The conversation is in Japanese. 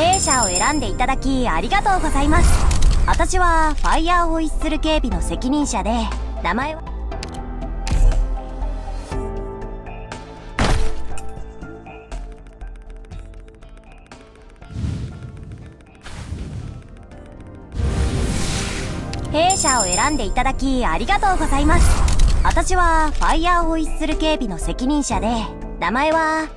弊社を選んでいただきありがとうございます。私はファイヤーホイッスル警備の責任者で名前は？弊社を選んでいただきありがとうございます。私はファイヤーホイッスル警備の責任者で名前は？